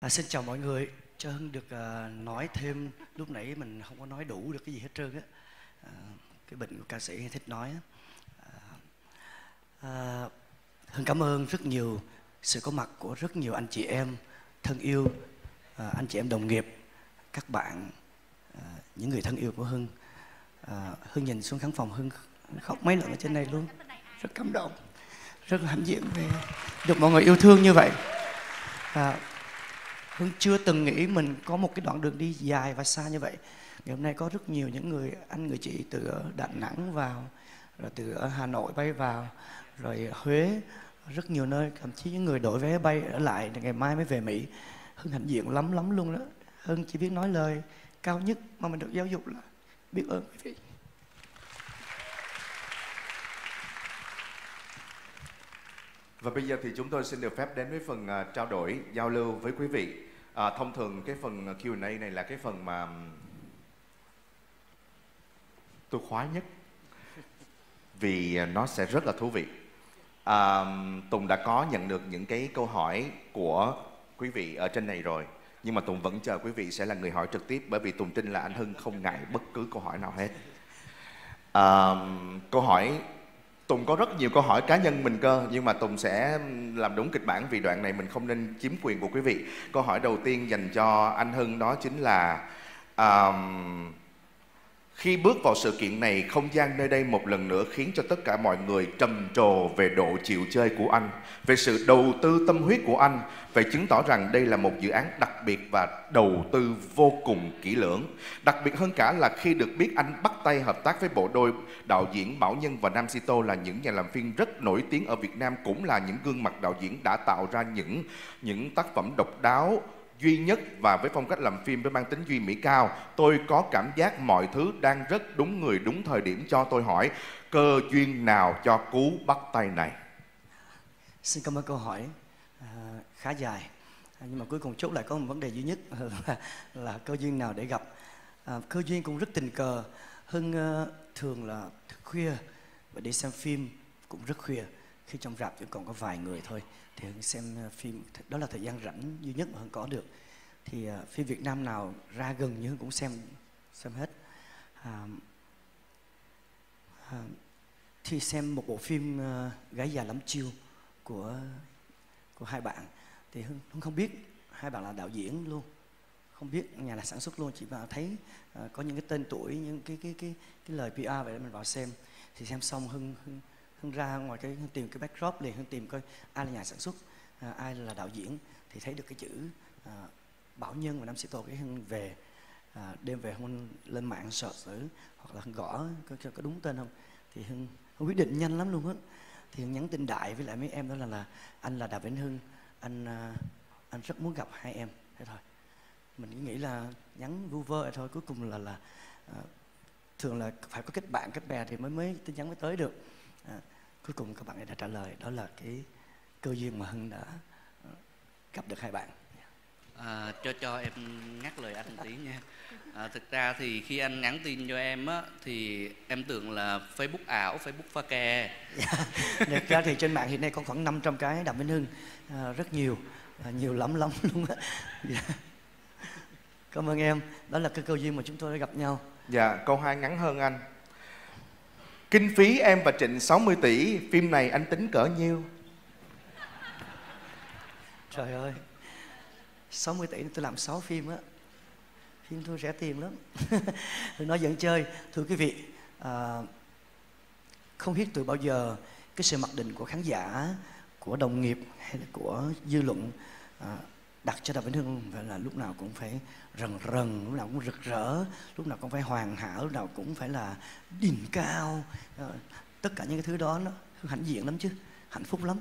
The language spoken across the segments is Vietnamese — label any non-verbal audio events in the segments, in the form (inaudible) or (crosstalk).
À, xin chào mọi người. Cho Hưng được à, nói thêm lúc nãy mình không có nói đủ được cái gì hết trơn á. À, cái bệnh của ca sĩ hay thích nói á. À, à, Hưng cảm ơn rất nhiều sự có mặt của rất nhiều anh chị em thân yêu, à, anh chị em đồng nghiệp, các bạn, à, những người thân yêu của Hưng. À, Hưng nhìn xuống khán phòng Hưng khóc mấy lần ở trên này luôn. Rất cảm động, rất là hãnh diện về được mọi người yêu thương như vậy. À, Hưng chưa từng nghĩ mình có một cái đoạn đường đi dài và xa như vậy. Ngày hôm nay có rất nhiều những người anh người chị từ ở Đà Nẵng vào, rồi từ ở Hà Nội bay vào, rồi Huế, rất nhiều nơi, thậm chí những người đổi vé bay ở lại ngày mai mới về Mỹ. Hưng hạnh diện lắm lắm luôn đó. Hưng chỉ biết nói lời cao nhất mà mình được giáo dục là biết ơn quý vị. Và bây giờ thì chúng tôi xin được phép đến với phần uh, trao đổi, giao lưu với quý vị. À, thông thường cái phần à, Q&A này là cái phần mà tôi khoái nhất vì à, nó sẽ rất là thú vị. À, Tùng đã có nhận được những cái câu hỏi của quý vị ở trên này rồi nhưng mà Tùng vẫn chờ quý vị sẽ là người hỏi trực tiếp bởi vì Tùng tin là anh Hưng không ngại bất cứ câu hỏi nào hết. À, câu hỏi Tùng có rất nhiều câu hỏi cá nhân mình cơ nhưng mà Tùng sẽ làm đúng kịch bản vì đoạn này mình không nên chiếm quyền của quý vị. Câu hỏi đầu tiên dành cho anh Hưng đó chính là um, khi bước vào sự kiện này, không gian nơi đây một lần nữa khiến cho tất cả mọi người trầm trồ về độ chịu chơi của anh, về sự đầu tư tâm huyết của anh, về chứng tỏ rằng đây là một dự án đặc biệt và đầu tư vô cùng kỹ lưỡng. Đặc biệt hơn cả là khi được biết anh bắt tay hợp tác với bộ đôi đạo diễn Bảo Nhân và Nam Sito là những nhà làm phim rất nổi tiếng ở Việt Nam, cũng là những gương mặt đạo diễn đã tạo ra những những tác phẩm độc đáo, duy nhất và với phong cách làm phim với mang tính duy mỹ cao tôi có cảm giác mọi thứ đang rất đúng người đúng thời điểm cho tôi hỏi cơ duyên nào cho cú bắt tay này. Xin cảm ơn câu hỏi à, khá dài. À, nhưng mà cuối cùng chốt lại có một vấn đề duy nhất (laughs) là, là cơ duyên nào để gặp. À, cơ duyên cũng rất tình cờ. Hưng uh, thường là thức khuya và đi xem phim cũng rất khuya khi trong rạp chỉ còn có vài người thôi. Thì hưng xem ờ, phim đó là thời gian rảnh duy nhất mà hưng có được. Thì uh, phim việt nam nào ra gần như hưng cũng xem xem hết. À, à, thì xem một bộ phim uh, gái già lắm chiêu của của hai bạn. Thì hưng, hưng không biết hai bạn là đạo diễn luôn. Không biết nhà là sản xuất luôn. Chỉ vào thấy uh, có những cái tên tuổi những cái cái cái cái lời PR vậy để mình vào xem. Thì xem xong hưng hưng hưng ra ngoài cái hưng tìm cái backdrop liền hưng tìm coi ai là nhà sản xuất à, ai là đạo diễn thì thấy được cái chữ à, bảo nhân và nam sĩ tô cái hưng về à, đêm về hưng lên mạng sợ thử hoặc là hưng gõ có, có đúng tên không? Thì hưng, hưng quyết định nhanh lắm luôn á. Thì hưng nhắn tin đại với lại mấy em đó là là anh là đào vĩnh hưng anh à, anh rất muốn gặp hai em. Thế thôi. Mình cứ nghĩ là nhắn vu vơ thôi cuối cùng là là à, thường là phải có kết bạn kết bè thì mới mới tin nhắn mới tới được à, cuối cùng các bạn ấy đã trả lời đó là cái cơ duyên mà hưng đã ờ, gặp được hai bạn. À, cho cho em ngắt lời anh một tí nha. À, thực ra thì khi anh nhắn tin cho em á thì em tưởng là facebook ảo facebook pha kè (laughs) thực ra thì trên mạng hiện nay có khoảng 500 cái đàm vĩnh hưng. À, rất nhiều à, nhiều lắm lắm (laughs) luôn á. Dạ. cảm ơn em. Đó là cái cơ duyên mà chúng tôi đã gặp nhau. Dạ câu hai ngắn hơn anh Kinh phí em và Trịnh 60 tỷ Phim này anh tính cỡ nhiêu? Trời ơi 60 tỷ tôi làm 6 phim á. Phim tôi rẻ tiền lắm. Đừng (laughs) nói dẫn chơi Thưa quý vị à, Không biết từ bao giờ Cái sự mặc định của khán giả Của đồng nghiệp hay là của dư luận à, đặt cho Đàm Vĩnh Hưng phải là lúc nào cũng phải rần rần, lúc nào cũng rực rỡ, lúc nào cũng phải hoàn hảo, lúc nào cũng phải là đỉnh cao. Ờ, tất cả những cái thứ đó nó hãnh diện lắm chứ, hạnh phúc lắm.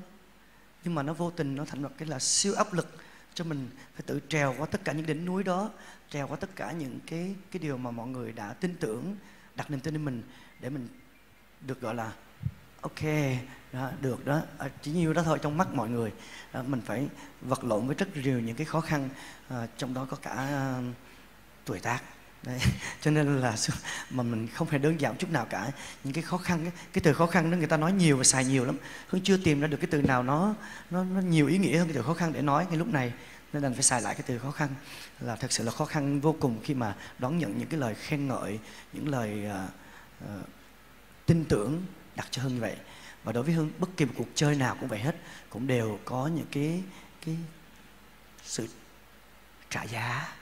Nhưng mà nó vô tình nó thành một cái là siêu áp lực cho mình phải tự trèo qua tất cả những đỉnh núi đó, trèo qua tất cả những cái cái điều mà mọi người đã tin tưởng, đặt niềm tin lên mình để mình được gọi là ok đó, được đó. À, chỉ nhiêu đó thôi trong mắt mọi người. À, mình phải vật lộn với rất nhiều những cái khó khăn à, trong đó có cả à, tuổi tác. Đấy. (laughs) cho nên là mà mình không hề đơn giản chút nào cả. Những cái khó khăn cái, cái từ khó khăn đó người ta nói nhiều và xài nhiều lắm. Hương chưa tìm ra được cái từ nào nó nó, nó nhiều ý nghĩa hơn cái từ khó khăn để nói ngay lúc này. Nên đành phải xài lại cái từ khó khăn. Là thật sự là khó khăn vô cùng khi mà đón nhận những cái lời khen ngợi những lời uh, uh, tin tưởng đặt cho hưng vậy. Và đối với hưng bất kỳ một cuộc chơi nào cũng vậy hết cũng đều có những cái cái sự trả giá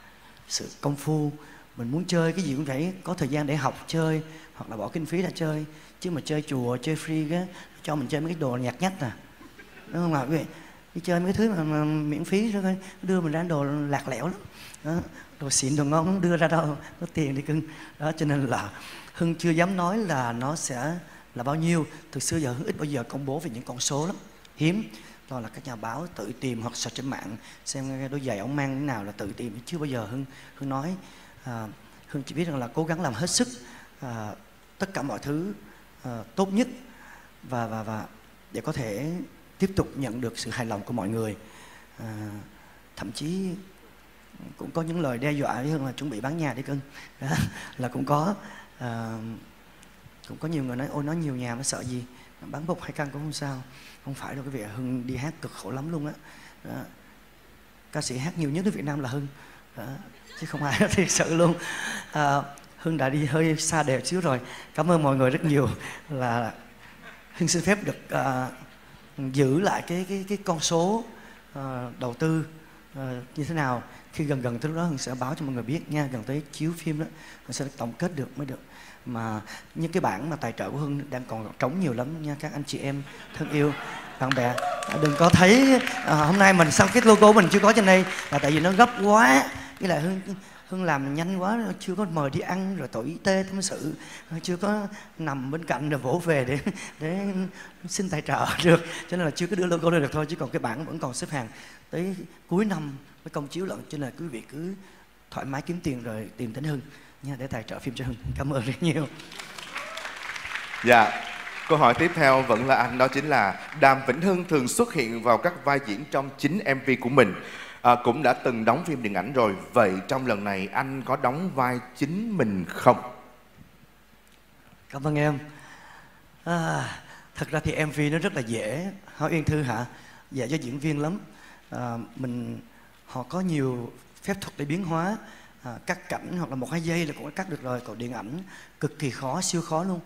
sự công phu. Mình muốn chơi cái gì cũng phải có thời gian để học chơi hoặc là bỏ kinh phí ra chơi. Chứ mà chơi chùa chơi free á cho mình chơi mấy cái đồ nhạt nhách à. Đúng không ạ? Quý vị đi chơi mấy cái thứ mà, mà miễn phí thôi đưa mình ra đồ lạc lẽo lắm. Đó. đồ xịn đồ ngon không đưa ra đâu có tiền đi cưng. Đó cho nên là hưng chưa dám nói là nó sẽ là bao nhiêu? Thực sự giờ hưng ít bao giờ công bố về những con số lắm. Hiếm. Đó là các nhà báo tự tìm hoặc search trên mạng xem cái đôi giày ông mang thế nào là tự tìm chưa bao giờ hưng hưng nói. À, hưng chỉ biết rằng là cố gắng làm hết sức à, tất cả mọi thứ à, tốt nhất và và và để có thể tiếp tục nhận được sự hài lòng của mọi người. À, thậm chí cũng có những lời đe dọa với hưng là chuẩn bị bán nhà đi cưng. Đó, (laughs) là cũng có. À, cũng có nhiều người nói ôi nó nhiều nhà nó sợ gì? Bán bục hai căn cũng không sao. Không phải đâu cái việc hưng đi hát cực khổ lắm luôn á. Ca sĩ hát nhiều nhất ở việt nam là hưng. Đó. chứ không ai (laughs) thiệt sự luôn. À, hưng đã đi hơi xa đẹp xíu rồi. Cảm ơn mọi người rất nhiều là hưng xin phép được à, giữ lại cái cái cái con số à, đầu tư Ờ, như thế nào? Khi gần gần tới lúc đó hưng sẽ báo cho mọi người biết nha gần tới chiếu phim đó hưng sẽ tổng kết được mới được. Mà những cái bản mà tài trợ của hưng đang còn trống nhiều lắm nha các anh chị em thân yêu bạn bè. À, đừng có thấy à, hôm nay mình xong cái logo mình chưa có trên đây là tại vì nó gấp quá. Với lại hưng Hương làm nhanh quá, chưa có mời đi ăn, rồi tội tê tâm sự. Chưa có nằm bên cạnh rồi vỗ về để để xin tài trợ (laughs) được. Cho nên là chưa có đưa logo lên được thôi, chứ còn cái bản vẫn còn xếp hàng. Tới cuối năm mới công chiếu lận, cho nên là quý vị cứ thoải mái kiếm tiền rồi tìm đến hưng nha, để tài trợ phim cho hưng. Cảm ơn rất nhiều. Dạ câu hỏi tiếp theo vẫn là anh, đó chính là đàm vĩnh hưng thường xuất hiện vào các vai diễn trong chính mv của mình à, cũng đã từng đóng phim điện ảnh rồi. Vậy trong lần này anh có đóng vai chính mình không? Cảm ơn em. À, thật ra thì mv nó rất là dễ. Hả uyên thư hả? Dạ, dễ cho diễn viên lắm. À, mình họ có nhiều phép thuật để biến hóa. À, cắt cảnh hoặc là một hai giây là cũng đã cắt được rồi. Còn điện ảnh cực kỳ khó siêu khó luôn.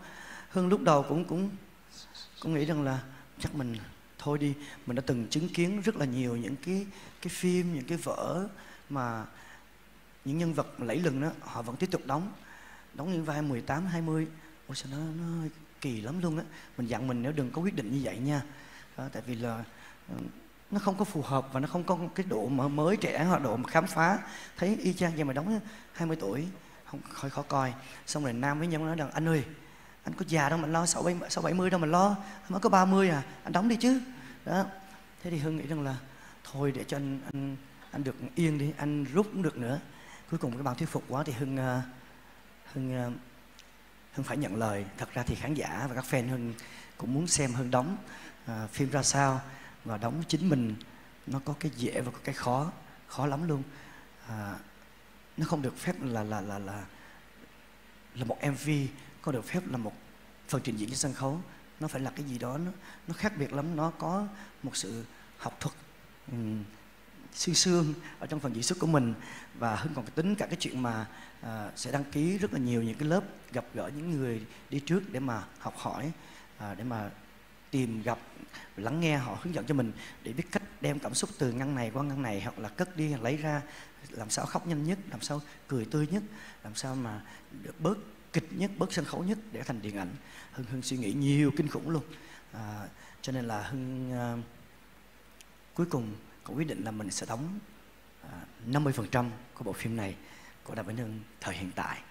Hưng lúc đầu cũng cũng cũng nghĩ rằng là chắc mình thôi đi. Mình đã từng chứng kiến rất là nhiều những cái cái phim những cái vở mà những nhân vật lẫy lừng đó họ vẫn tiếp tục đóng. Đóng những vai 18, 20 Ôi sao nó, nó kỳ lắm luôn á. Mình dặn mình nếu đừng có quyết định như vậy nha. Đó, Tại vì là ừ, nó không có phù hợp và nó không có cái độ mà mới trẻ hoặc độ mà khám phá. Thấy y chang vậy mà đóng 20 tuổi không hơi khó coi. Xong rồi nam với nhân nói rằng anh ơi anh có già đâu mà lo sáu bảy sáu bảy mươi đâu mà lo anh mới có 30 à anh đóng đi chứ đó. Thế thì hưng nghĩ rằng là thôi để cho anh anh anh được yên đi anh rút cũng được nữa. Cuối cùng cái bạn thuyết phục quá thì hưng uh, hưng uh, hưng phải nhận lời. Thật ra thì khán giả và các fan hưng cũng muốn xem hưng đóng uh, phim ra sao và đóng chính mình. Nó có cái dễ và có cái khó khó lắm luôn. À, nó không được phép là là là là là một mv có được phép là một phần trình diễn trên sân khấu nó phải là cái gì đó nó nó khác biệt lắm. Nó có một sự học thuật ừ, um, xương xương ở trong phần diễn xuất của mình. Và hưng còn tính cả cái chuyện mà à, sẽ đăng ký rất là nhiều những cái lớp gặp gỡ những người đi trước để mà học hỏi à, để mà tìm gặp lắng nghe họ hướng dẫn cho mình để biết cách đem cảm xúc từ ngăn này qua ngăn này hoặc là cất đi lấy ra làm sao khóc nhanh nhất làm sao cười tươi nhất làm sao mà được bớt kịch nhất bớt sân khấu nhất để thành điện ảnh. Hưng hưng suy nghĩ nhiều kinh khủng luôn. À, cho nên là hưng à, cuối cùng có quyết định là mình sẽ đóng à, 50% của bộ phim này. Của đạo Vĩnh Hưng thời hiện tại.